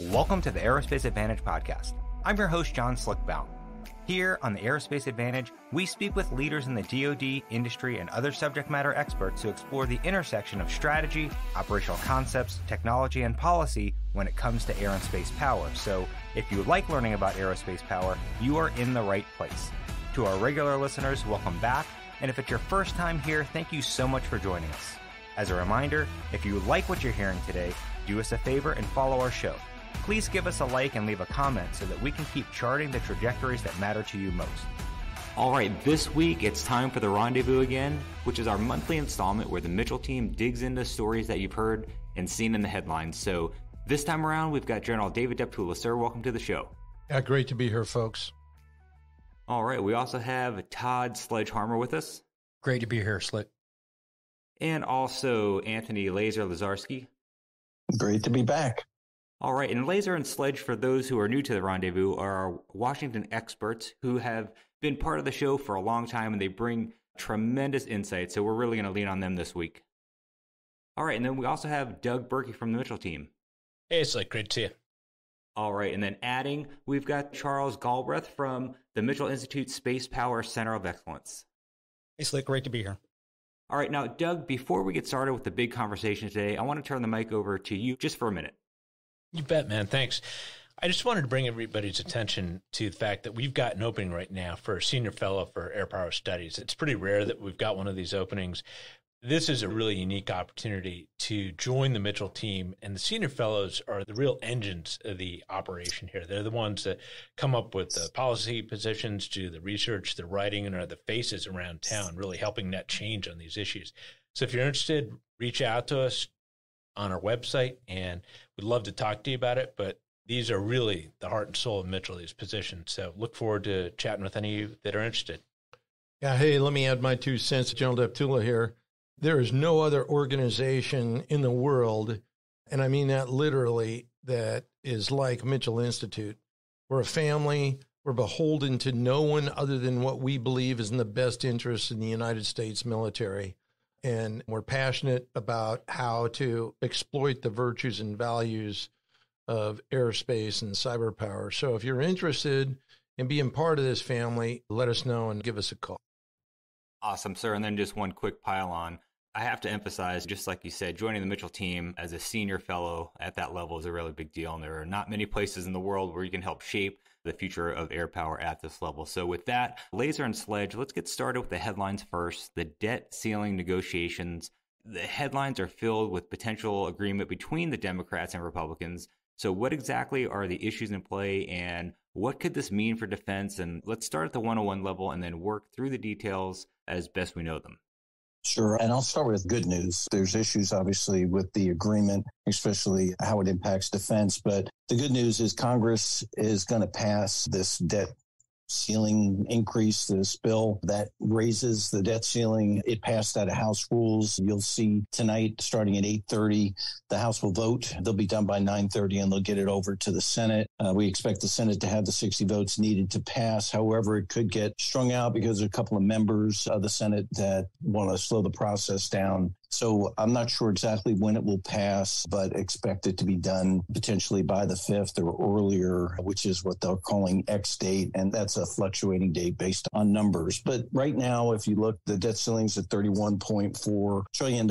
Welcome to the Aerospace Advantage podcast. I'm your host, John Slick Baum. Here on the Aerospace Advantage, we speak with leaders in the DoD, industry, and other subject matter experts to explore the intersection of strategy, operational concepts, technology, and policy when it comes to air and space power. So, if you like learning about aerospace power, you are in the right place. To our regular listeners, welcome back. And if it's your first time here, thank you so much for joining us. As a reminder, if you like what you're hearing today, do us a favor and follow our show. Please give us a like and leave a comment so that we can keep charting the trajectories that matter to you most. All right, this week it's time for the Rendezvous again, which is our monthly installment where the Mitchell team digs into stories that you've heard and seen in the headlines. So this time around, we've got General David Deptula. Sir, welcome to the show. Yeah, great to be here, folks. All right, we also have Todd Sledgehammer with us. Great to be here, Slick. And also Anthony Laser Lazarski. Great to be back. All right, and Laser and Sledge, for those who are new to the Rendezvous, are Washington experts who have been part of the show for a long time and they bring tremendous insight. So we're really going to lean on them this week. All right, and then we also have Doug Birkey from the Mitchell team. Hey, Slick, great to see you. All right, and then adding, we've got Charles Galbreath from the Mitchell Institute Space Power Center of Excellence. Hey, Slick, great to be here. All right, now, Doug, before we get started with the big conversation today, I want to turn the mic over to you just for a minute. You bet, man. Thanks. I just wanted to bring everybody's attention to the fact that we've got an opening right now for a senior fellow for air power studies. It's pretty rare that we've got one of these openings. This is a really unique opportunity to join the Mitchell team, and the senior fellows are the real engines of the operation here. They're the ones that come up with the policy positions, do the research, the writing, and are the faces around town, really helping net change on these issues. So if you're interested, reach out to us on our website, and we'd love to talk to you about it. But these are really the heart and soul of Mitchell, these positions. So look forward to chatting with any of you that are interested. Yeah, hey, let me add my two cents. General Deptula here. There is no other organization in the world, and I mean that literally, that is like Mitchell Institute. We're a family. We're beholden to no one other than what we believe is in the best interest in the United States military and we're passionate about how to exploit the virtues and values of aerospace and cyber power. So if you're interested in being part of this family, let us know and give us a call. Awesome, sir. And then just one quick pile on. I have to emphasize, just like you said, joining the Mitchell team as a senior fellow at that level is a really big deal. And there are not many places in the world where you can help shape the future of air power at this level. So, with that, Laser and Sledge, let's get started with the headlines first. The debt ceiling negotiations. The headlines are filled with potential agreement between the Democrats and Republicans. So, what exactly are the issues in play and what could this mean for defense? And let's start at the 101 level and then work through the details as best we know them. Sure. And I'll start with good news. There's issues, obviously, with the agreement, especially how it impacts defense. But the good news is Congress is going to pass this debt ceiling increase, this bill that raises the debt ceiling. It passed out of House rules. You'll see tonight, starting at 8:30, the House will vote. They'll be done by 9:30, and they'll get it over to the Senate. Uh, we expect the Senate to have the 60 votes needed to pass. However, it could get strung out because a couple of members of the Senate that want to slow the process down. So I'm not sure exactly when it will pass, but expect it to be done potentially by the 5th or earlier, which is what they're calling X date. And that's a fluctuating date based on numbers. But right now, if you look, the debt ceiling's at $31.4 trillion.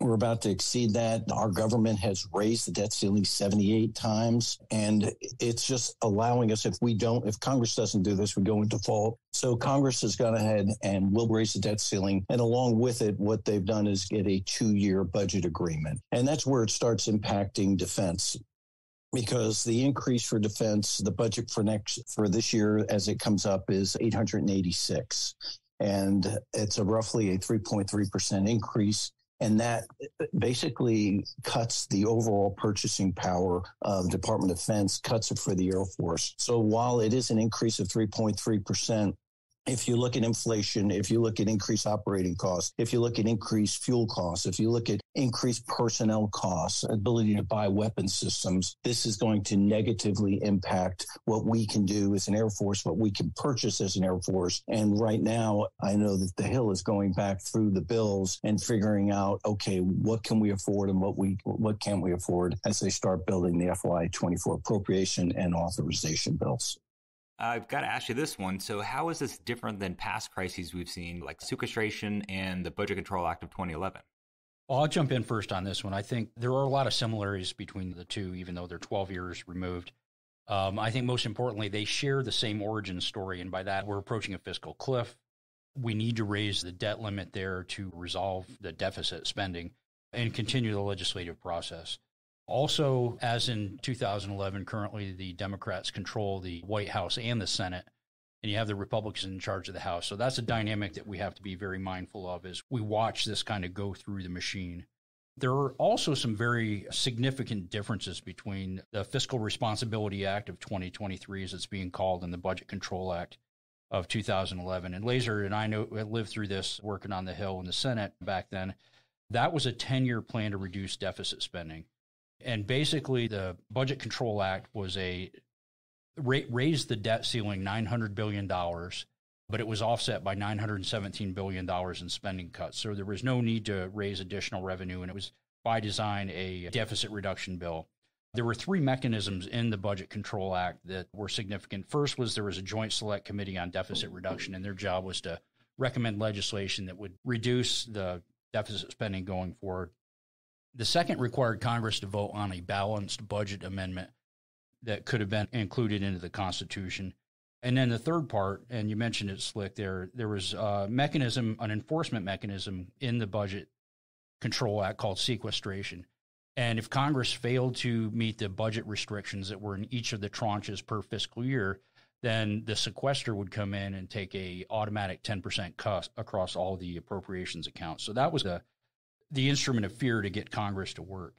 We're about to exceed that. Our government has raised the debt ceiling 78 times. And it's just allowing us, if we don't, if Congress doesn't do this, we go into default. So Congress has gone ahead and will raise the debt ceiling. And along with it, what they've done is get a two year budget agreement. And that's where it starts impacting defense because the increase for defense, the budget for next for this year as it comes up is 886 and it's a roughly a 3.3% increase and that basically cuts the overall purchasing power of Department of Defense, cuts it for the Air Force. So while it is an increase of 3.3%, if you look at inflation, if you look at increased operating costs, if you look at increased fuel costs, if you look at increased personnel costs, ability to buy weapon systems, this is going to negatively impact what we can do as an Air Force, what we can purchase as an Air Force. And right now, I know that the Hill is going back through the bills and figuring out, okay, what can we afford and what we what can't we afford as they start building the FY24 appropriation and authorization bills. I've got to ask you this one. So, how is this different than past crises we've seen, like sequestration and the Budget Control Act of 2011? Well, I'll jump in first on this one. I think there are a lot of similarities between the two, even though they're 12 years removed. Um, I think most importantly, they share the same origin story. And by that, we're approaching a fiscal cliff. We need to raise the debt limit there to resolve the deficit spending and continue the legislative process. Also, as in 2011, currently the Democrats control the White House and the Senate, and you have the Republicans in charge of the House. So that's a dynamic that we have to be very mindful of as we watch this kind of go through the machine. There are also some very significant differences between the Fiscal Responsibility Act of 2023, as it's being called, and the Budget Control Act of 2011. And Laser and I know uh, lived through this working on the Hill in the Senate back then. That was a 10 year plan to reduce deficit spending. And basically, the Budget Control Act was a raised the debt ceiling $900 billion, but it was offset by $917 billion in spending cuts. So there was no need to raise additional revenue, and it was by design a deficit reduction bill. There were three mechanisms in the Budget Control Act that were significant. First was there was a joint select committee on deficit reduction, and their job was to recommend legislation that would reduce the deficit spending going forward. The second required Congress to vote on a balanced budget amendment that could have been included into the Constitution. And then the third part, and you mentioned it, Slick, there, there was a mechanism, an enforcement mechanism in the Budget Control Act called sequestration. And if Congress failed to meet the budget restrictions that were in each of the tranches per fiscal year, then the sequester would come in and take a automatic 10% cut across all the appropriations accounts. So that was the the instrument of fear to get Congress to work.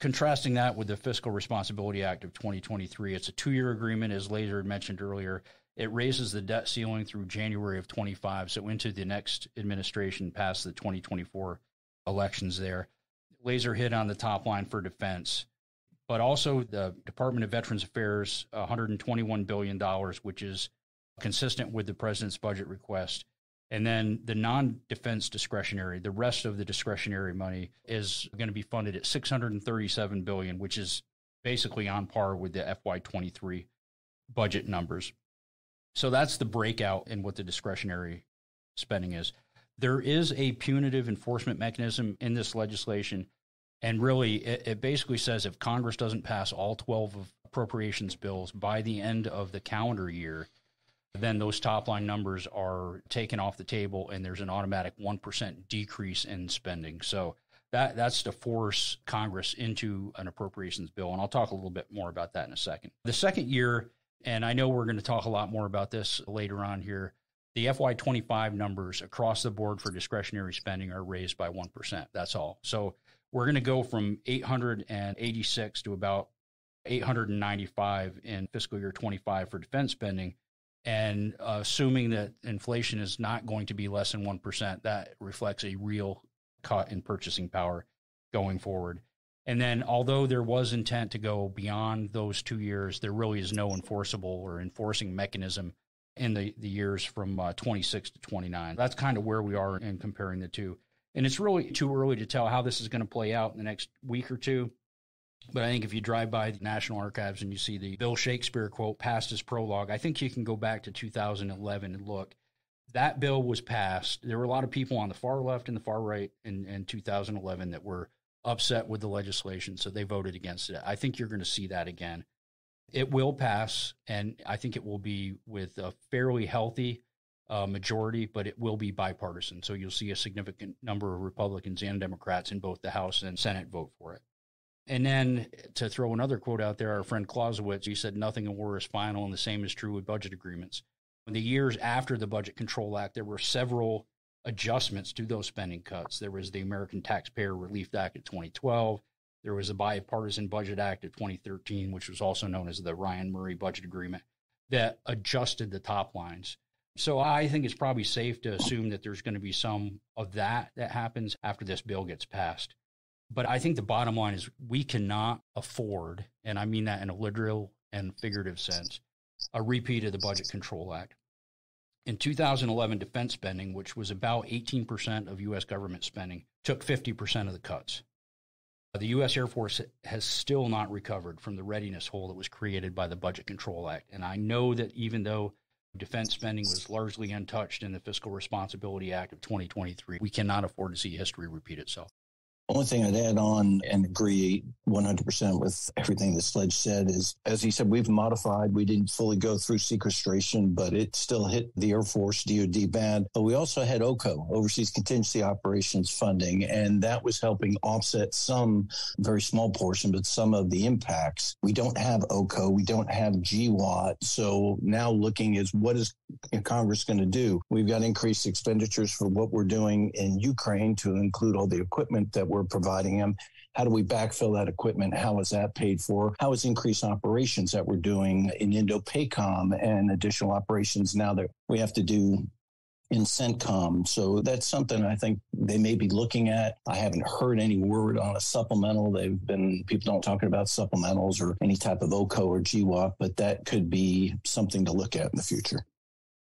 Contrasting that with the Fiscal Responsibility Act of 2023, it's a two year agreement, as Laser mentioned earlier. It raises the debt ceiling through January of 25, so into the next administration past the 2024 elections there. Laser hit on the top line for defense, but also the Department of Veterans Affairs, $121 billion, which is consistent with the president's budget request. And then the non-defense discretionary, the rest of the discretionary money is going to be funded at 637 billion, which is basically on par with the FY23 budget numbers. So that's the breakout in what the discretionary spending is. There is a punitive enforcement mechanism in this legislation. And really, it, it basically says if Congress doesn't pass all 12 of appropriations bills by the end of the calendar year, then those top line numbers are taken off the table and there's an automatic 1% decrease in spending. So that that's to force Congress into an appropriations bill and I'll talk a little bit more about that in a second. The second year and I know we're going to talk a lot more about this later on here. The FY25 numbers across the board for discretionary spending are raised by 1%. That's all. So we're going to go from 886 to about 895 in fiscal year 25 for defense spending and uh, assuming that inflation is not going to be less than 1%, that reflects a real cut in purchasing power going forward. And then, although there was intent to go beyond those two years, there really is no enforceable or enforcing mechanism in the, the years from uh, 26 to 29. That's kind of where we are in comparing the two. And it's really too early to tell how this is going to play out in the next week or two. But I think if you drive by the National Archives and you see the Bill Shakespeare quote past his prologue, I think you can go back to 2011 and look. That bill was passed. There were a lot of people on the far left and the far right in, in 2011 that were upset with the legislation, so they voted against it. I think you're going to see that again. It will pass, and I think it will be with a fairly healthy uh, majority, but it will be bipartisan. So you'll see a significant number of Republicans and Democrats in both the House and Senate vote for it. And then to throw another quote out there, our friend Clausewitz, he said, nothing in war is final, and the same is true with budget agreements. In the years after the Budget Control Act, there were several adjustments to those spending cuts. There was the American Taxpayer Relief Act of 2012. There was the Bipartisan Budget Act of 2013, which was also known as the Ryan Murray Budget Agreement, that adjusted the top lines. So I think it's probably safe to assume that there's going to be some of that that happens after this bill gets passed. But I think the bottom line is we cannot afford, and I mean that in a literal and figurative sense, a repeat of the Budget Control Act. In 2011, defense spending, which was about 18% of U.S. government spending, took 50% of the cuts. The U.S. Air Force has still not recovered from the readiness hole that was created by the Budget Control Act. And I know that even though defense spending was largely untouched in the Fiscal Responsibility Act of 2023, we cannot afford to see history repeat itself. Only thing I'd add on and agree 100% with everything that Sledge said is, as he said, we've modified. We didn't fully go through sequestration, but it still hit the Air Force DoD bad. But we also had OCO, Overseas Contingency Operations funding, and that was helping offset some very small portion, but some of the impacts. We don't have OCO. We don't have GWOT. So now looking is what is Congress going to do? We've got increased expenditures for what we're doing in Ukraine to include all the equipment that we're we're providing them. How do we backfill that equipment? How is that paid for? How is increased operations that we're doing in Indo-PACOM and additional operations now that we have to do in CENTCOM. So that's something I think they may be looking at. I haven't heard any word on a supplemental. They've been, people don't talking about supplementals or any type of OCO or GWOT, but that could be something to look at in the future.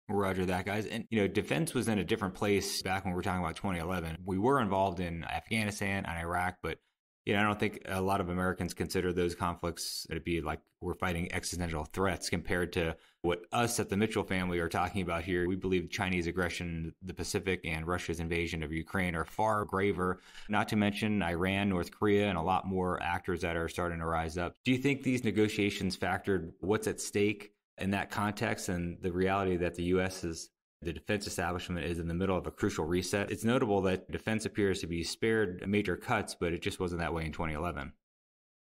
Roger that, guys. And, you know, defense was in a different place back when we were talking about 2011. We were involved in Afghanistan and Iraq, but, you know, I don't think a lot of Americans consider those conflicts to be like we're fighting existential threats compared to what us at the Mitchell family are talking about here. We believe Chinese aggression in the Pacific and Russia's invasion of Ukraine are far graver, not to mention Iran, North Korea, and a lot more actors that are starting to rise up. Do you think these negotiations factored what's at stake? In that context and the reality that the U.S. is the defense establishment is in the middle of a crucial reset. It's notable that defense appears to be spared major cuts, but it just wasn't that way in 2011.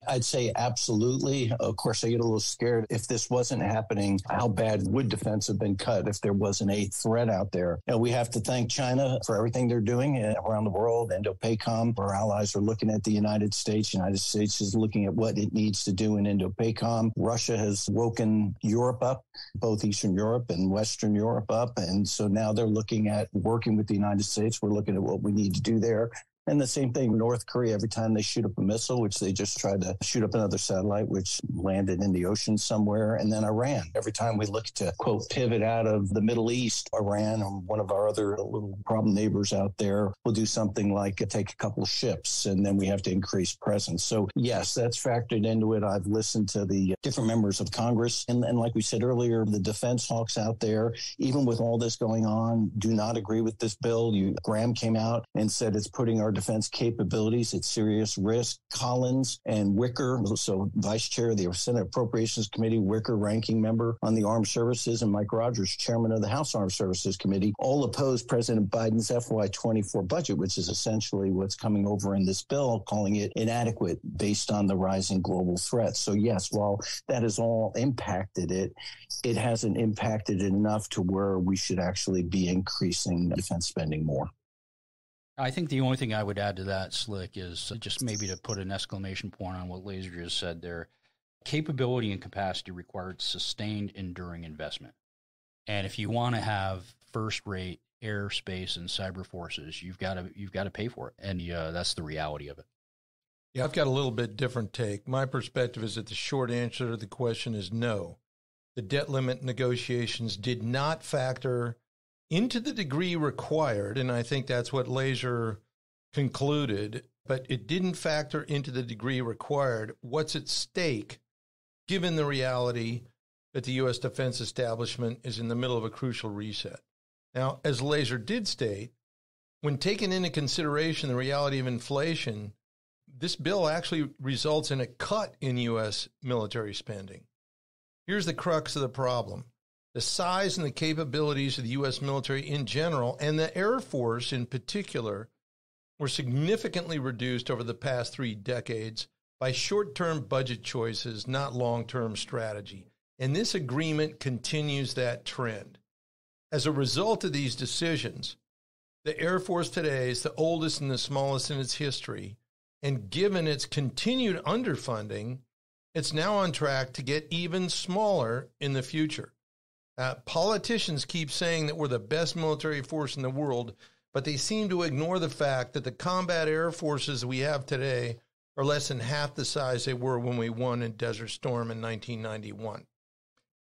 I'd say absolutely. Of course, I get a little scared. If this wasn't happening, how bad would defense have been cut if there wasn't a threat out there? And we have to thank China for everything they're doing eh, around the world. Indo-PACOM, our allies are looking at the United States. United States is looking at what it needs to do in Indo-PACOM. Russia has woken Europe up, both Eastern Europe and Western Europe up. And so now they're looking at working with the United States. We're looking at what we need to do there. And the same thing, North Korea, every time they shoot up a missile, which they just tried to shoot up another satellite, which landed in the ocean somewhere. And then Iran, every time we look to quote, pivot out of the Middle East, Iran, one of our other little problem neighbors out there, will do something like take a couple ships and then we have to increase presence. So yes, that's factored into it. I've listened to the different members of Congress. And, and like we said earlier, the defense hawks out there, even with all this going on, do not agree with this bill. You, Graham came out and said it's putting our defense capabilities at serious risk. Collins and Wicker, so vice chair of the Senate Appropriations Committee, Wicker, ranking member on the Armed Services, and Mike Rogers, chairman of the House Armed Services Committee, all opposed President Biden's FY24 budget, which is essentially what's coming over in this bill, calling it inadequate based on the rising global threats. So, yes, while that has all impacted it, it hasn't impacted it enough to where we should actually be increasing defense spending more. I think the only thing I would add to that, Slick, is just maybe to put an exclamation point on what Laser just said there. Capability and capacity required sustained, enduring investment. And if you want to have first rate airspace and cyber forces, you've got to you've got to pay for it, and uh, that's the reality of it. Yeah, I've got a little bit different take. My perspective is that the short answer to the question is no. The debt limit negotiations did not factor into the degree required, and I think that's what Laser concluded, but it didn't factor into the degree required what's at stake given the reality that the U.S. defense establishment is in the middle of a crucial reset. Now, as Laser did state, when taken into consideration the reality of inflation, this bill actually results in a cut in U.S. military spending. Here's the crux of the problem the size and the capabilities of the U.S. military in general and the Air Force in particular were significantly reduced over the past three decades by short term budget choices, not long term strategy. And this agreement continues that trend. As a result of these decisions, the Air Force today is the oldest and the smallest in its history. And given its continued underfunding, it's now on track to get even smaller in the future. Uh, politicians keep saying that we're the best military force in the world, but they seem to ignore the fact that the combat air forces we have today are less than half the size they were when we won in Desert Storm in 1991.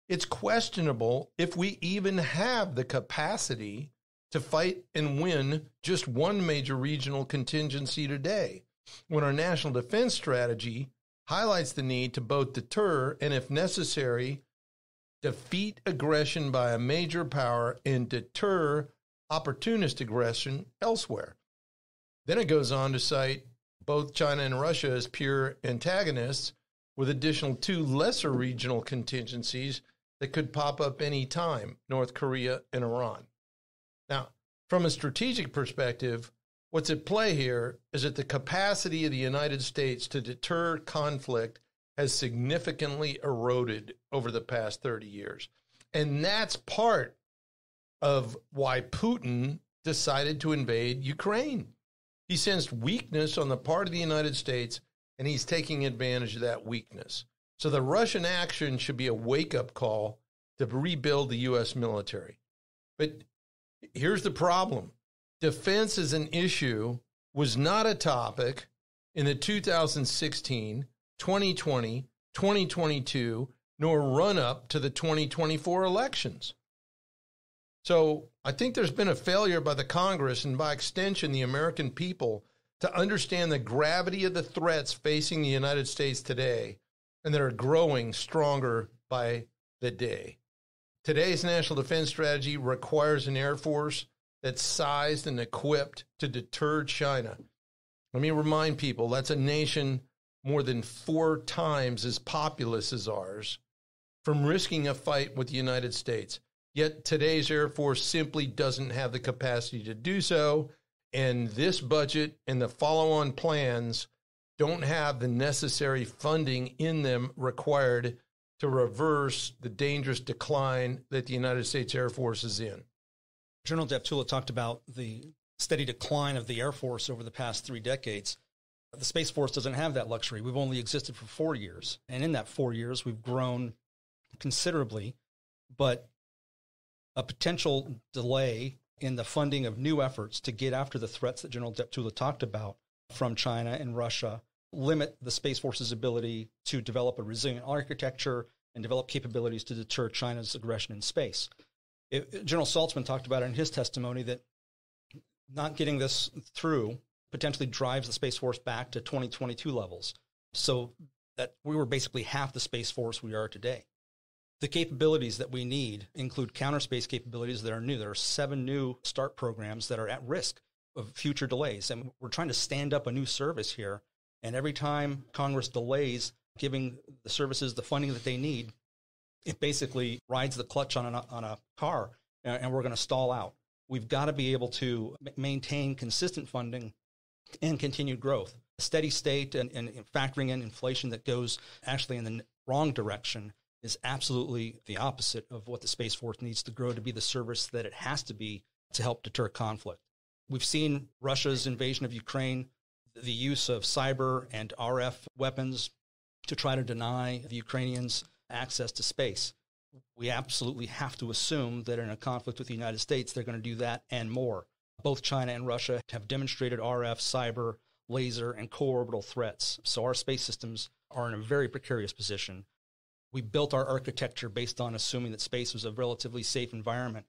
It's questionable if we even have the capacity to fight and win just one major regional contingency today, when our national defense strategy highlights the need to both deter and, if necessary, defeat aggression by a major power and deter opportunist aggression elsewhere. Then it goes on to cite both China and Russia as pure antagonists, with additional two lesser regional contingencies that could pop up any time North Korea and Iran. Now, from a strategic perspective, what's at play here is that the capacity of the United States to deter conflict has significantly eroded over the past 30 years. And that's part of why Putin decided to invade Ukraine. He sensed weakness on the part of the United States, and he's taking advantage of that weakness. So the Russian action should be a wake up call to rebuild the U.S. military. But here's the problem defense as an issue was not a topic in the 2016, 2020, 2022, nor run up to the 2024 elections. So I think there's been a failure by the Congress and by extension the American people to understand the gravity of the threats facing the United States today and that are growing stronger by the day. Today's national defense strategy requires an Air Force that's sized and equipped to deter China. Let me remind people that's a nation more than four times as populous as ours from risking a fight with the United States. Yet today's Air Force simply doesn't have the capacity to do so. And this budget and the follow on plans don't have the necessary funding in them required to reverse the dangerous decline that the United States Air Force is in. General Deptula talked about the steady decline of the Air Force over the past three decades. The Space Force doesn't have that luxury. We've only existed for four years. And in that four years, we've grown considerably. But a potential delay in the funding of new efforts to get after the threats that General Deptula talked about from China and Russia limit the Space Force's ability to develop a resilient architecture and develop capabilities to deter China's aggression in space. It, General Saltzman talked about it in his testimony that not getting this through potentially drives the Space Force back to 2022 levels. So that we were basically half the Space Force we are today. The capabilities that we need include counter space capabilities that are new. There are seven new START programs that are at risk of future delays. And we're trying to stand up a new service here. And every time Congress delays giving the services the funding that they need, it basically rides the clutch on a, on a car uh, and we're going to stall out. We've got to be able to maintain consistent funding and continued growth. A steady state and, and factoring in inflation that goes actually in the wrong direction is absolutely the opposite of what the Space Force needs to grow to be the service that it has to be to help deter conflict. We've seen Russia's invasion of Ukraine, the use of cyber and RF weapons to try to deny the Ukrainians access to space. We absolutely have to assume that in a conflict with the United States, they're going to do that and more. Both China and Russia have demonstrated RF, cyber, laser, and co orbital threats. So our space systems are in a very precarious position we built our architecture based on assuming that space was a relatively safe environment.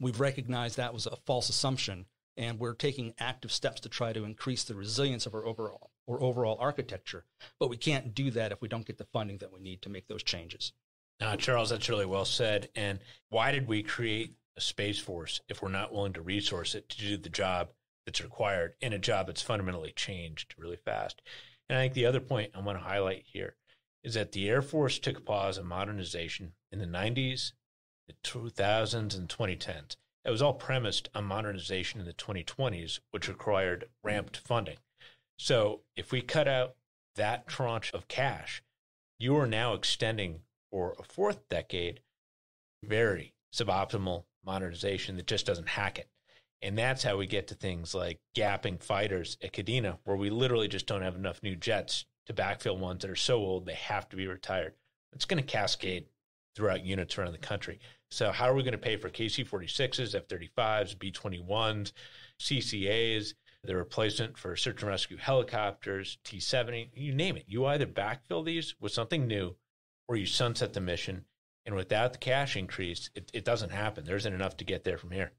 We've recognized that was a false assumption, and we're taking active steps to try to increase the resilience of our overall or overall architecture. But we can't do that if we don't get the funding that we need to make those changes. Now, Charles, that's really well said. And why did we create a space force if we're not willing to resource it to do the job that's required in a job that's fundamentally changed really fast? And I think the other point I want to highlight here is that the Air Force took a pause in modernization in the 90s, the 2000s, and 2010s. It was all premised on modernization in the 2020s, which required ramped funding. So if we cut out that tranche of cash, you are now extending for a fourth decade very suboptimal modernization that just doesn't hack it. And that's how we get to things like gapping fighters at Kadena, where we literally just don't have enough new jets to backfill ones that are so old they have to be retired. It's going to cascade throughout units around the country. So, how are we going to pay for KC 46s, F 35s, B 21s, CCAs, the replacement for search and rescue helicopters, T 70, you name it? You either backfill these with something new or you sunset the mission. And without the cash increase, it, it doesn't happen. There isn't enough to get there from here.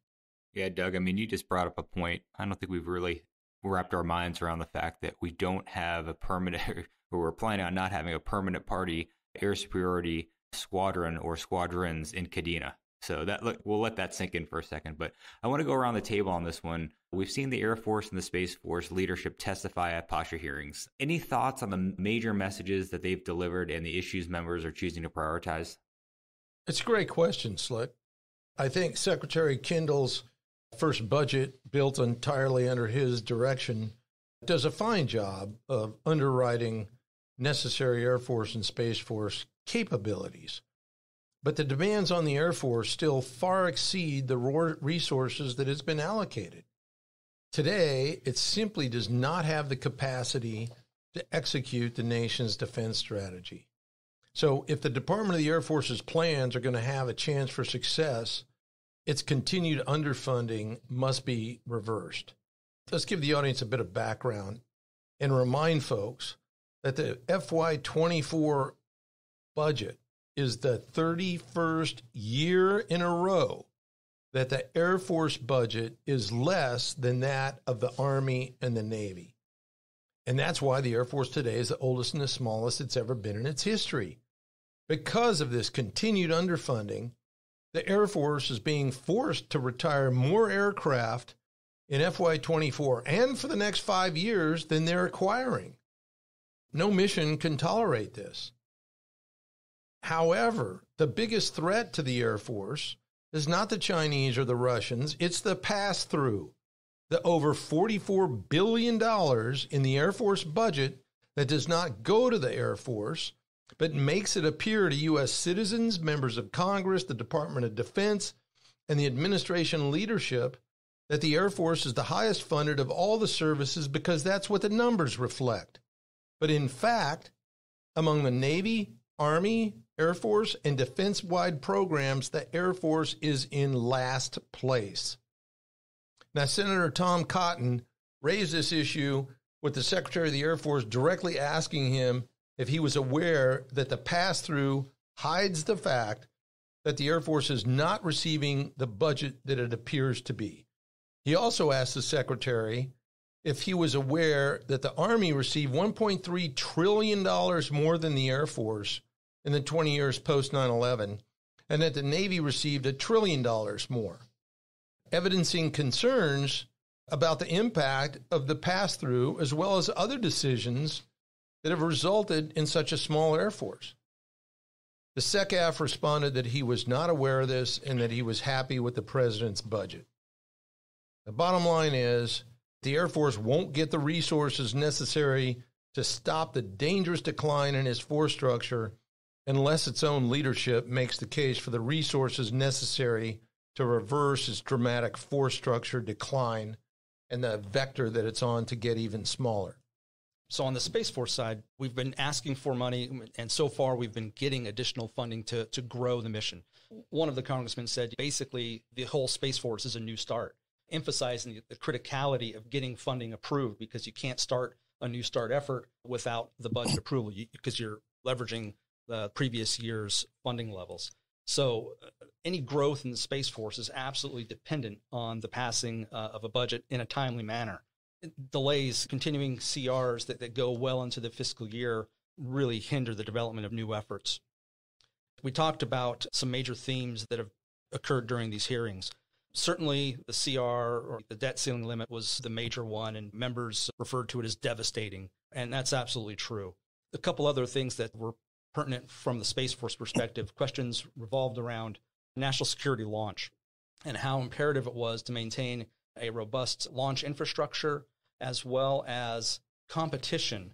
Yeah, Doug, I mean, you just brought up a point. I don't think we've really wrapped our minds around the fact that we don't have a permanent, or we're planning on not having a permanent party air superiority squadron or squadrons in Kadena. So that we'll let that sink in for a second. But I want to go around the table on this one. We've seen the Air Force and the Space Force leadership testify at posture hearings. Any thoughts on the major messages that they've delivered and the issues members are choosing to prioritize? It's a great question, Slick. I think Secretary Kendall's first budget, built entirely under his direction, does a fine job of underwriting necessary Air Force and Space Force capabilities. But the demands on the Air Force still far exceed the resources that has been allocated. Today, it simply does not have the capacity to execute the nation's defense strategy. So, if the Department of the Air Force's plans are going to have a chance for success, its continued underfunding must be reversed. Let's give the audience a bit of background and remind folks that the FY24 budget is the 31st year in a row that the Air Force budget is less than that of the Army and the Navy. And that's why the Air Force today is the oldest and the smallest it's ever been in its history. Because of this continued underfunding, the Air Force is being forced to retire more aircraft in FY24 and for the next five years than they're acquiring. No mission can tolerate this. However, the biggest threat to the Air Force is not the Chinese or the Russians, it's the pass through. The over $44 billion in the Air Force budget that does not go to the Air Force, but makes it appear to U.S. citizens, members of Congress, the Department of Defense, and the administration leadership that the Air Force is the highest funded of all the services because that's what the numbers reflect. But in fact, among the Navy, Army, Air Force, and defense wide programs, the Air Force is in last place. Now, Senator Tom Cotton raised this issue with the Secretary of the Air Force directly asking him if he was aware that the pass through hides the fact that the Air Force is not receiving the budget that it appears to be. He also asked the Secretary if he was aware that the Army received $1.3 trillion more than the Air Force in the 20 years post 9 11, and that the Navy received a trillion dollars more, evidencing concerns about the impact of the pass through as well as other decisions that have resulted in such a small Air Force. The SecAF responded that he was not aware of this and that he was happy with the president's budget. The bottom line is the Air Force won't get the resources necessary to stop the dangerous decline in its force structure unless its own leadership makes the case for the resources necessary to reverse its dramatic force structure decline and the vector that it's on to get even smaller. So on the Space Force side, we've been asking for money, and so far we've been getting additional funding to, to grow the mission. One of the congressmen said basically the whole Space Force is a new start, emphasizing the criticality of getting funding approved because you can't start a new start effort without the budget approval because you're leveraging the previous year's funding levels. So uh, any growth in the Space Force is absolutely dependent on the passing uh, of a budget in a timely manner delays, continuing CRs that, that go well into the fiscal year really hinder the development of new efforts. We talked about some major themes that have occurred during these hearings. Certainly, the CR or the debt ceiling limit was the major one, and members referred to it as devastating. And that's absolutely true. A couple other things that were pertinent from the Space Force perspective questions revolved around national security launch and how imperative it was to maintain a robust launch infrastructure as well as competition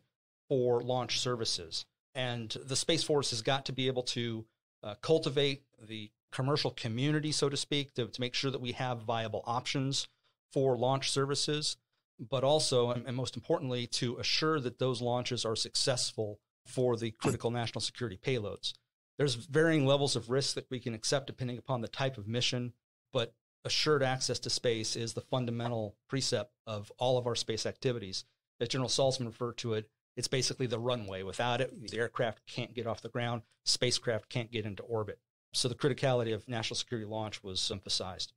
for launch services. And the Space Force has got to be able to uh, cultivate the commercial community, so to speak, to, to make sure that we have viable options for launch services, but also, and, and most importantly, to assure that those launches are successful for the critical national security payloads. There's varying levels of risk that we can accept depending upon the type of mission, but assured access to space is the fundamental precept of all of our space activities. As General Saltzman referred to it, it's basically the runway. Without it, the aircraft can't get off the ground, spacecraft can't get into orbit. So the criticality of national security launch was emphasized.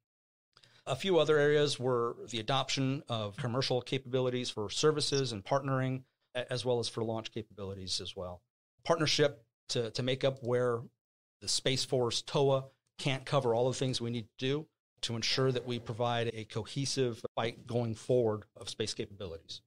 A few other areas were the adoption of commercial capabilities for services and partnering, as well as for launch capabilities as well. Partnership to, to make up where the Space Force TOA can't cover all the things we need to do to ensure that we provide a cohesive fight going forward of space capabilities.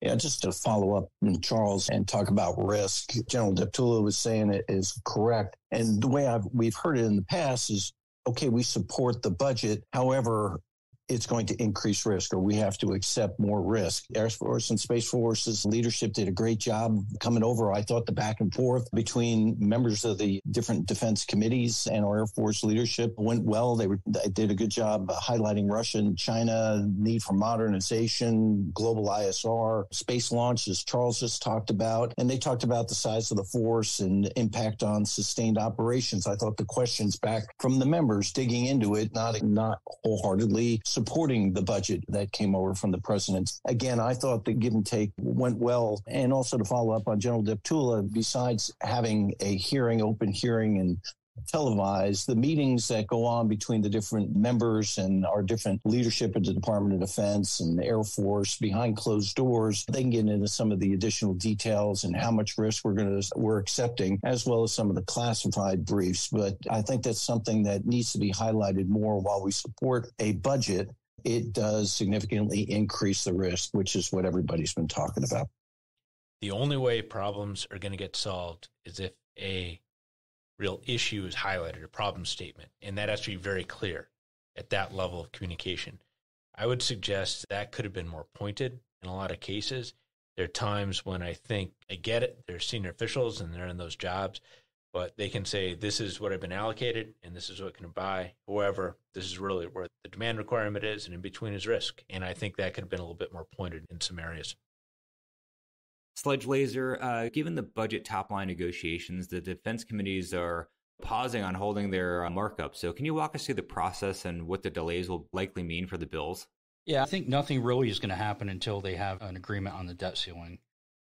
Yeah, just to follow up, Charles, and talk about risk. General Deptula was saying it is correct. And the way I've, we've heard it in the past is okay, we support the budget. However, it's going to increase risk or we have to accept more risk. Air Force and Space Force's leadership did a great job coming over. I thought the back and forth between members of the different defense committees and our Air Force leadership went well. They, were, they did a good job highlighting Russia and China, need for modernization, global ISR, space launch, as Charles just talked about. And they talked about the size of the force and impact on sustained operations. I thought the questions back from the members digging into it, not, not wholeheartedly supporting the budget that came over from the president. Again, I thought the give and take went well. And also to follow up on General Deptula, besides having a hearing, open hearing and televised the meetings that go on between the different members and our different leadership at the Department of Defense and the Air Force behind closed doors. They can get into some of the additional details and how much risk we're going to we're accepting, as well as some of the classified briefs. But I think that's something that needs to be highlighted more while we support a budget. It does significantly increase the risk, which is what everybody's been talking about. The only way problems are going to get solved is if a real issue is highlighted, a problem statement, and that has to be very clear at that level of communication. I would suggest that could have been more pointed in a lot of cases. There are times when I think I get it, they're senior officials and they're in those jobs, but they can say, This is what I've been allocated and this is what I can buy. However, this is really where the demand requirement is, and in between is risk. And I think that could have been a little bit more pointed in some areas. Sledge Laser, uh, given the budget top line negotiations, the defense committees are pausing on holding their uh, markup. So, can you walk us through the process and what the delays will likely mean for the bills? Yeah, I think nothing really is going to happen until they have an agreement on the debt ceiling.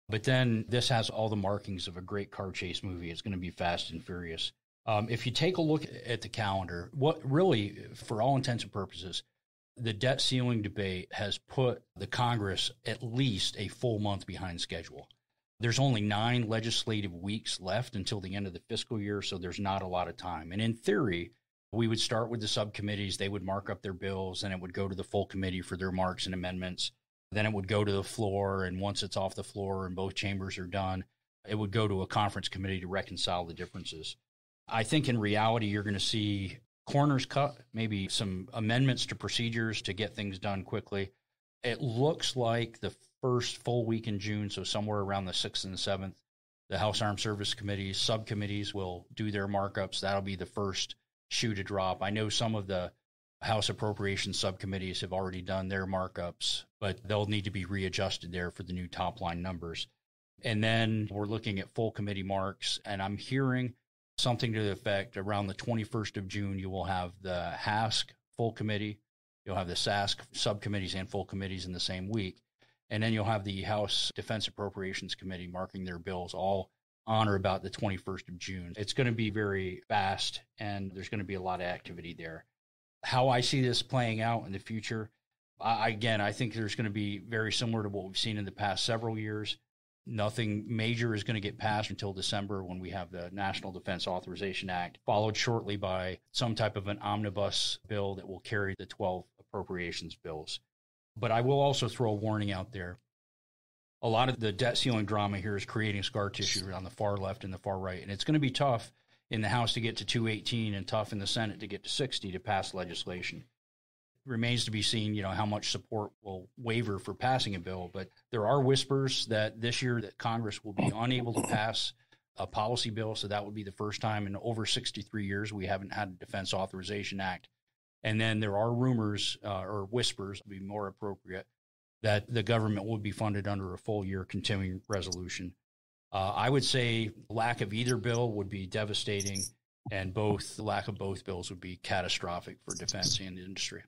But then this has all the markings of a great car chase movie. It's going to be fast and furious. Um, if you take a look at the calendar, what really, for all intents and purposes, the debt ceiling debate has put the Congress at least a full month behind schedule. There's only nine legislative weeks left until the end of the fiscal year, so there's not a lot of time. And in theory, we would start with the subcommittees, they would mark up their bills, and it would go to the full committee for their marks and amendments. Then it would go to the floor, and once it's off the floor and both chambers are done, it would go to a conference committee to reconcile the differences. I think in reality, you're going to see corners cut, maybe some amendments to procedures to get things done quickly. It looks like the first full week in June, so somewhere around the 6th and the 7th, the House Armed Service Committees, subcommittees will do their markups. That'll be the first shoe to drop. I know some of the House Appropriations subcommittees have already done their markups, but they'll need to be readjusted there for the new top line numbers. And then we're looking at full committee marks, and I'm hearing something to the effect around the 21st of June, you will have the HASC full committee, you'll have the SASC subcommittees and full committees in the same week. And then you'll have the House Defense Appropriations Committee marking their bills all on or about the 21st of June. It's going to be very fast and there's going to be a lot of activity there. How I see this playing out in the future, I, again, I think there's going to be very similar to what we've seen in the past several years. Nothing major is going to get passed until December when we have the National Defense Authorization Act, followed shortly by some type of an omnibus bill that will carry the 12 appropriations bills. But I will also throw a warning out there. A lot of the debt ceiling drama here is creating scar tissue on the far left and the far right. And it's going to be tough in the House to get to 218 and tough in the Senate to get to 60 to pass legislation remains to be seen, you know, how much support will waver for passing a bill. But there are whispers that this year that Congress will be unable to pass a policy bill. So that would be the first time in over 63 years we haven't had a Defense Authorization Act. And then there are rumors uh, or whispers, to be more appropriate, that the government would be funded under a full year continuing resolution. Uh, I would say lack of either bill would be devastating, and both the lack of both bills would be catastrophic for defense and industry.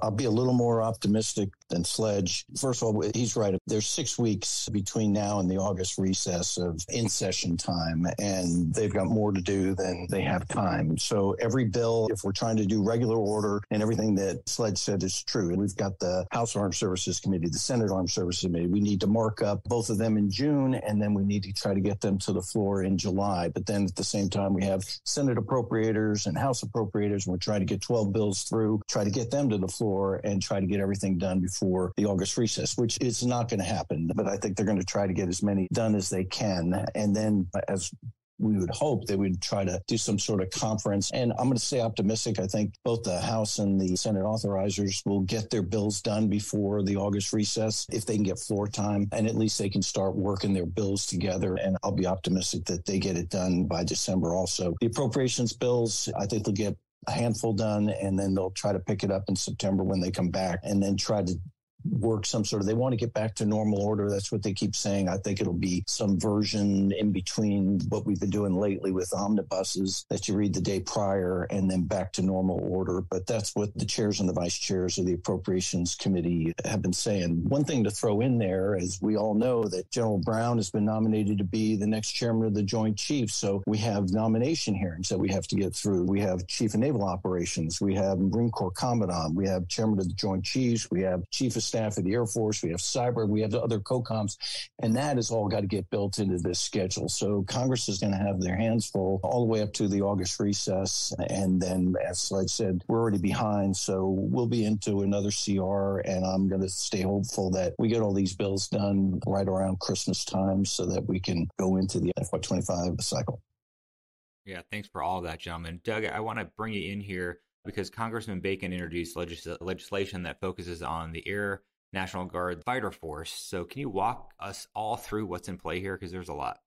I'll be a little more optimistic than Sledge. First of all, he's right. There's six weeks between now and the August recess of in session time, and they've got more to do than they have time. So every bill, if we're trying to do regular order and everything that Sledge said is true, we've got the House Armed Services Committee, the Senate Armed Services Committee. We need to mark up both of them in June, and then we need to try to get them to the floor in July. But then at the same time, we have Senate appropriators and House appropriators, and we're trying to get 12 bills through, try to get them to the floor floor and try to get everything done before the August recess, which is not going to happen. But I think they're going to try to get as many done as they can. And then as we would hope they would try to do some sort of conference. And I'm going to say optimistic. I think both the House and the Senate authorizers will get their bills done before the August recess if they can get floor time. And at least they can start working their bills together. And I'll be optimistic that they get it done by December also. The appropriations bills, I think they'll get a handful done and then they'll try to pick it up in September when they come back and then try to work some sort of they want to get back to normal order. That's what they keep saying. I think it'll be some version in between what we've been doing lately with omnibuses that you read the day prior and then back to normal order. But that's what the chairs and the vice chairs of the appropriations committee have been saying. One thing to throw in there as we all know that general brown has been nominated to be the next chairman of the joint chiefs. So we have nomination hearings that we have to get through. We have chief of naval operations. We have marine corps commandant. We have chairman of the joint chiefs. We have chief of staff of the Air Force, we have cyber, we have the other COCOMs, and that has all got to get built into this schedule. So Congress is going to have their hands full all the way up to the August recess. And then, as Sledge said, we're already behind. So we'll be into another CR, and I'm going to stay hopeful that we get all these bills done right around Christmas time so that we can go into the FY25 cycle. Yeah, thanks for all of that, gentlemen. Doug, I want to bring you in here because Congressman Bacon introduced legis- legislation that focuses on the Air National Guard fighter force. So, can you walk us all through what's in play here? Because there's a lot.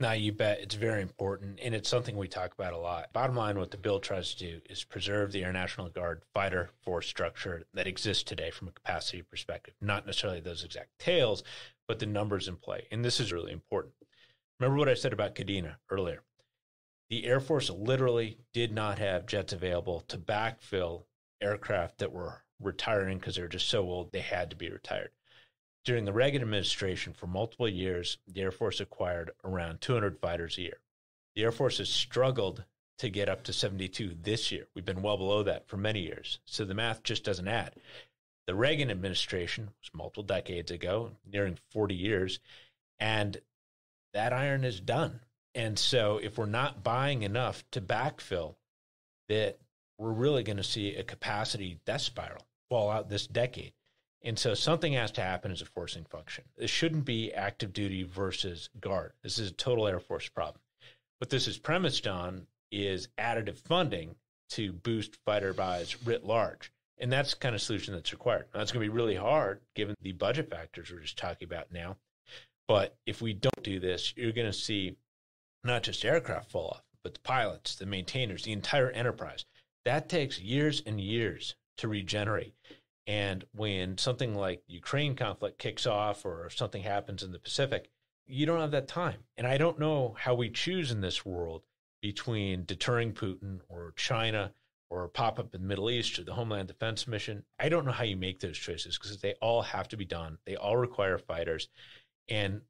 Now, you bet. It's very important, and it's something we talk about a lot. Bottom line, what the bill tries to do is preserve the Air National Guard fighter force structure that exists today from a capacity perspective. Not necessarily those exact tails, but the numbers in play. And this is really important. Remember what I said about Kadena earlier. The Air Force literally did not have jets available to backfill aircraft that were retiring because they were just so old they had to be retired. During the Reagan administration, for multiple years, the Air Force acquired around 200 fighters a year. The Air Force has struggled to get up to 72 this year. We've been well below that for many years. So the math just doesn't add. The Reagan administration was multiple decades ago, nearing 40 years, and that iron is done. And so if we're not buying enough to backfill that we're really going to see a capacity death spiral fall out this decade. And so something has to happen as a forcing function. This shouldn't be active duty versus guard. This is a total Air Force problem. What this is premised on is additive funding to boost fighter buys writ large. And that's the kind of solution that's required. Now, it's going to be really hard given the budget factors we're just talking about now. But if we don't do this, you're going to see not just aircraft fall off, but the pilots, the maintainers, the entire enterprise. That takes years and years to regenerate. And when something like Ukraine conflict kicks off or something happens in the Pacific, you don't have that time. And I don't know how we choose in this world between deterring Putin or China or pop up in the Middle East or the Homeland Defense Mission. I don't know how you make those choices because they all have to be done. They all require fighters. And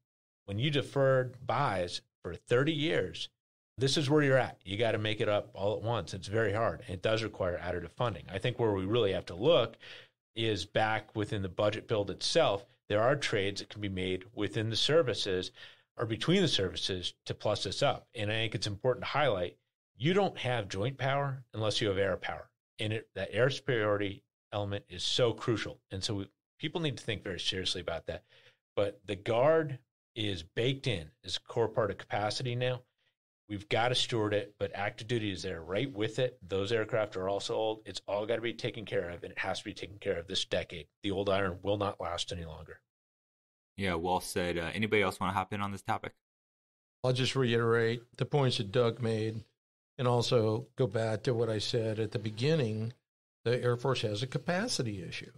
when you deferred buys for 30 years, this is where you're at. You got to make it up all at once. It's very hard. It does require additive funding. I think where we really have to look is back within the budget build itself. There are trades that can be made within the services or between the services to plus this up. And I think it's important to highlight you don't have joint power unless you have air power. And it, that air superiority element is so crucial. And so we, people need to think very seriously about that. But the guard is baked in as a core part of capacity now. We've got to steward it, but active duty is there right with it. Those aircraft are also old. It's all got to be taken care of, and it has to be taken care of this decade. The old iron will not last any longer. Yeah, well said. Uh, anybody else want to hop in on this topic? I'll just reiterate the points that Doug made and also go back to what I said at the beginning. The Air Force has a capacity issue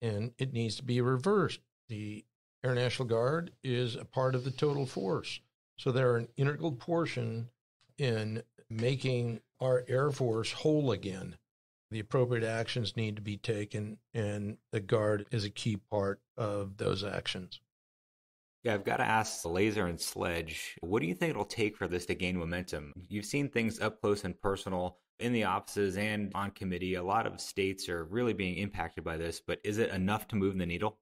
and it needs to be reversed. The Air National Guard is a part of the total force. So they're an integral portion in making our Air Force whole again. The appropriate actions need to be taken, and the Guard is a key part of those actions. Yeah, I've got to ask Laser and Sledge, what do you think it'll take for this to gain momentum? You've seen things up close and personal in the offices and on committee. A lot of states are really being impacted by this, but is it enough to move the needle?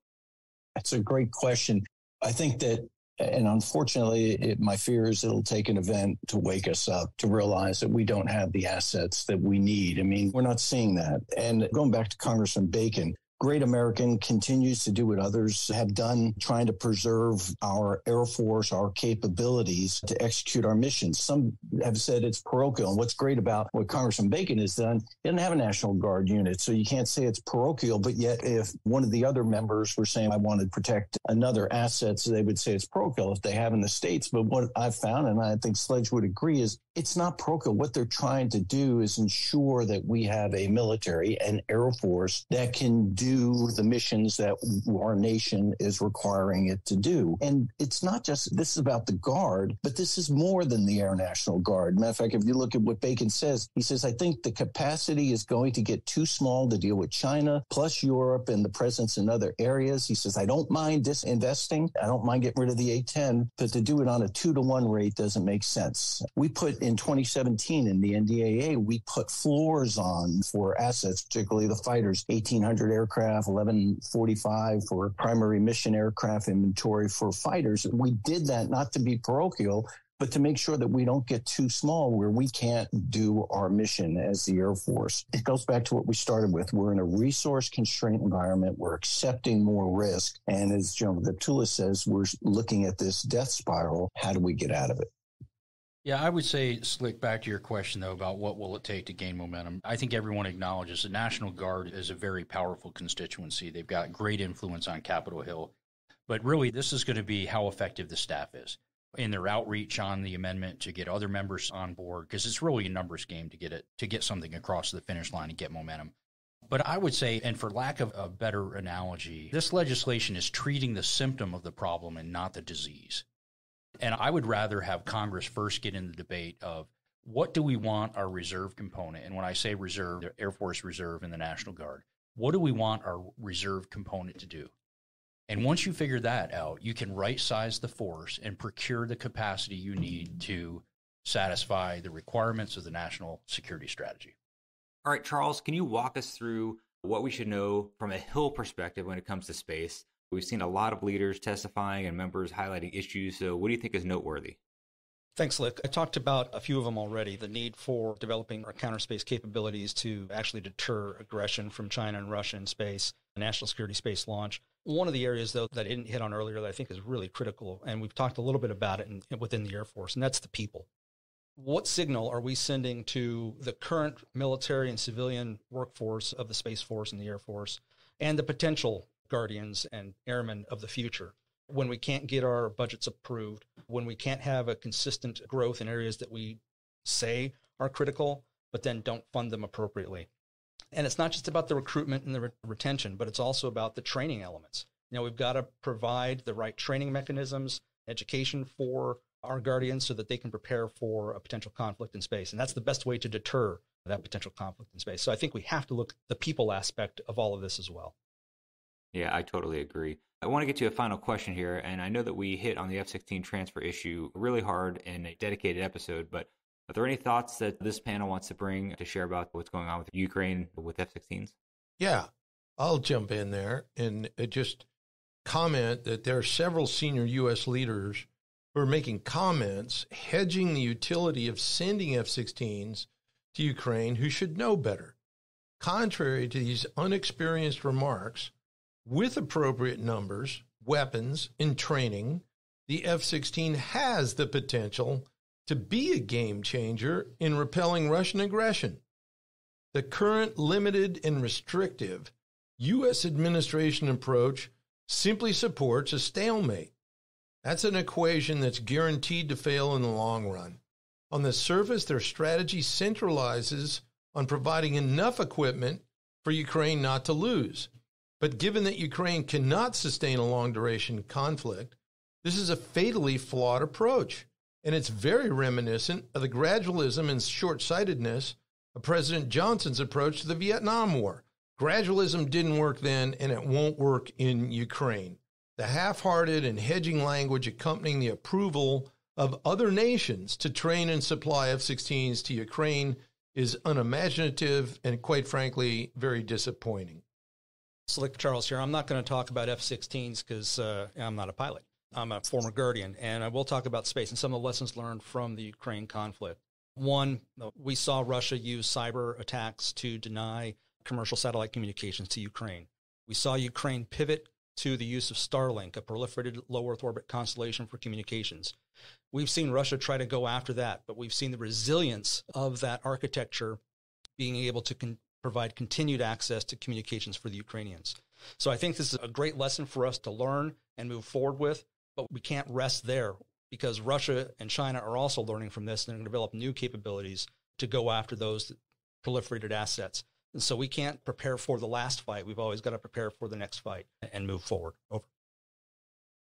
That's a great question. I think that, and unfortunately, it, my fear is it'll take an event to wake us up to realize that we don't have the assets that we need. I mean, we're not seeing that. And going back to Congressman Bacon, Great American continues to do what others have done, trying to preserve our Air Force, our capabilities to execute our missions. Some have said it's parochial. And what's great about what Congressman Bacon has done, he doesn't have a National Guard unit. So you can't say it's parochial. But yet, if one of the other members were saying, I want to protect another asset, so they would say it's parochial if they have in the States. But what I've found, and I think Sledge would agree, is it's not parochial. What they're trying to do is ensure that we have a military and Air Force that can do do the missions that our nation is requiring it to do. And it's not just this is about the Guard, but this is more than the Air National Guard. Matter of fact, if you look at what Bacon says, he says, I think the capacity is going to get too small to deal with China, plus Europe and the presence in other areas. He says, I don't mind disinvesting. I don't mind getting rid of the A 10, but to do it on a two to one rate doesn't make sense. We put in 2017 in the NDAA, we put floors on for assets, particularly the fighters, 1,800 aircraft aircraft, 1145 for primary mission aircraft inventory for fighters. We did that not to be parochial, but to make sure that we don't get too small where we can't do our mission as the Air Force. It goes back to what we started with. We're in a resource constraint environment. We're accepting more risk. And as General Deptula says, we're looking at this death spiral. How do we get out of it? Yeah, I would say, Slick, back to your question, though, about what will it take to gain momentum. I think everyone acknowledges the National Guard is a very powerful constituency. They've got great influence on Capitol Hill. But really, this is going to be how effective the staff is in their outreach on the amendment to get other members on board, because it's really a numbers game to get it to get something across the finish line and get momentum. But I would say, and for lack of a better analogy, this legislation is treating the symptom of the problem and not the disease. And I would rather have Congress first get in the debate of what do we want our reserve component? And when I say reserve, the Air Force Reserve and the National Guard, what do we want our reserve component to do? And once you figure that out, you can right size the force and procure the capacity you need to satisfy the requirements of the national security strategy. All right, Charles, can you walk us through what we should know from a Hill perspective when it comes to space? We've seen a lot of leaders testifying and members highlighting issues. So, what do you think is noteworthy? Thanks, Slick. I talked about a few of them already. The need for developing our counter space capabilities to actually deter aggression from China and Russia in space, national security space launch. One of the areas, though, that I didn't hit on earlier that I think is really critical, and we've talked a little bit about it in, within the Air Force, and that's the people. What signal are we sending to the current military and civilian workforce of the Space Force and the Air Force and the potential guardians and airmen of the future. When we can't get our budgets approved, when we can't have a consistent growth in areas that we say are critical, but then don't fund them appropriately. And it's not just about the recruitment and the re- retention, but it's also about the training elements. You know, we've got to provide the right training mechanisms, education for our guardians so that they can prepare for a potential conflict in space. And that's the best way to deter that potential conflict in space. So I think we have to look the people aspect of all of this as well. Yeah, I totally agree. I want to get to a final question here, and I know that we hit on the F 16 transfer issue really hard in a dedicated episode, but are there any thoughts that this panel wants to bring to share about what's going on with Ukraine with F 16s? Yeah, I'll jump in there and uh, just comment that there are several senior U.S. leaders who are making comments hedging the utility of sending F 16s to Ukraine who should know better. Contrary to these unexperienced remarks, with appropriate numbers, weapons, and training, the F 16 has the potential to be a game changer in repelling Russian aggression. The current limited and restrictive U.S. administration approach simply supports a stalemate. That's an equation that's guaranteed to fail in the long run. On the surface, their strategy centralizes on providing enough equipment for Ukraine not to lose. But given that Ukraine cannot sustain a long duration conflict, this is a fatally flawed approach. And it's very reminiscent of the gradualism and short sightedness of President Johnson's approach to the Vietnam War. Gradualism didn't work then, and it won't work in Ukraine. The half hearted and hedging language accompanying the approval of other nations to train and supply F 16s to Ukraine is unimaginative and, quite frankly, very disappointing. Slick Charles here. I'm not going to talk about F 16s because uh, I'm not a pilot. I'm a former Guardian, and I will talk about space and some of the lessons learned from the Ukraine conflict. One, we saw Russia use cyber attacks to deny commercial satellite communications to Ukraine. We saw Ukraine pivot to the use of Starlink, a proliferated low Earth orbit constellation for communications. We've seen Russia try to go after that, but we've seen the resilience of that architecture being able to con- provide continued access to communications for the Ukrainians. So I think this is a great lesson for us to learn and move forward with, but we can't rest there because Russia and China are also learning from this and they're going to develop new capabilities to go after those proliferated assets. And so we can't prepare for the last fight. We've always got to prepare for the next fight and move forward. Over.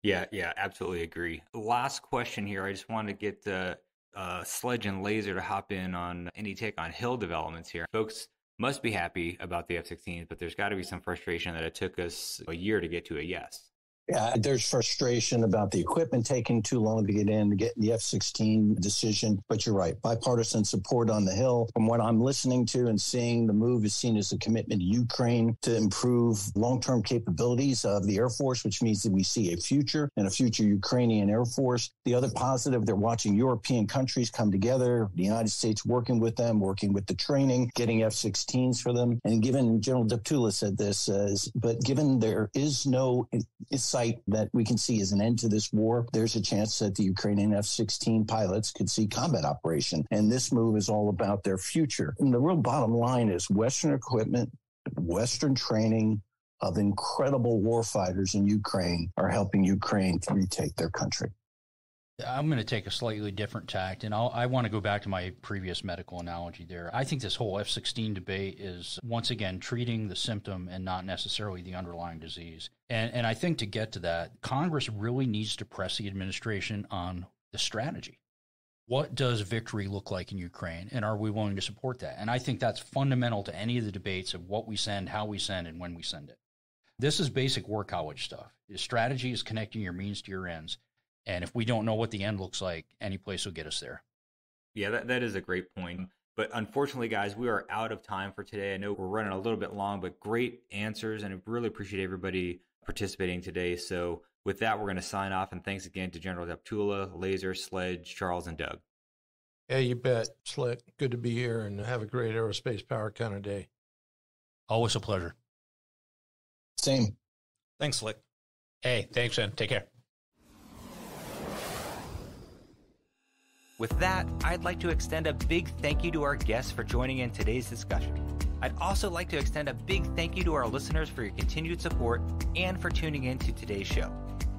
Yeah, yeah, absolutely agree. Last question here. I just want to get the uh, Sledge and Laser to hop in on any take on hill developments here. Folks must be happy about the F 16s, but there's got to be some frustration that it took us a year to get to a yes. There's frustration about the equipment taking too long to get in to get the F 16 decision. But you're right, bipartisan support on the Hill. From what I'm listening to and seeing, the move is seen as a commitment to Ukraine to improve long term capabilities of the Air Force, which means that we see a future and a future Ukrainian Air Force. The other positive, they're watching European countries come together, the United States working with them, working with the training, getting F 16s for them. And given General Deptula said this, uh, but given there is no sight that we can see as an end to this war, there's a chance that the Ukrainian F 16 pilots could see combat operation. And this move is all about their future. And the real bottom line is Western equipment, Western training, of incredible warfighters in Ukraine are helping Ukraine to retake their country. I'm going to take a slightly different tact, and I'll, i want to go back to my previous medical analogy there. I think this whole F 16 debate is, once again, treating the symptom and not necessarily the underlying disease. And, and I think to get to that, Congress really needs to press the administration on the strategy. What does victory look like in Ukraine, and are we willing to support that? And I think that's fundamental to any of the debates of what we send, how we send, and when we send it. This is basic war college stuff. The strategy is connecting your means to your ends and if we don't know what the end looks like, any place will get us there. Yeah, that, that is a great point. But unfortunately, guys, we are out of time for today. I know we're running a little bit long, but great answers. And I really appreciate everybody participating today. So, with that, we're going to sign off. And thanks again to General Deptula, Laser, Sledge, Charles, and Doug. Yeah, you bet. Slick. Good to be here and have a great aerospace power kind of day. Always a pleasure. Same. Thanks, Slick. Hey, thanks, man. Take care. With that, I'd like to extend a big thank you to our guests for joining in today's discussion. I'd also like to extend a big thank you to our listeners for your continued support and for tuning in to today's show.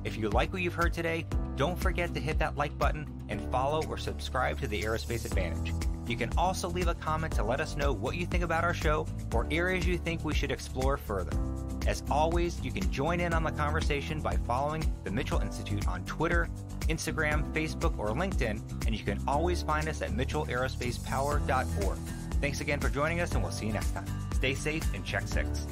If you like what you've heard today, don't forget to hit that like button and follow or subscribe to the Aerospace Advantage. You can also leave a comment to let us know what you think about our show or areas you think we should explore further. As always, you can join in on the conversation by following the Mitchell Institute on Twitter, Instagram, Facebook, or LinkedIn, and you can always find us at mitchellaerospacepower.org. Thanks again for joining us, and we'll see you next time. Stay safe and check six.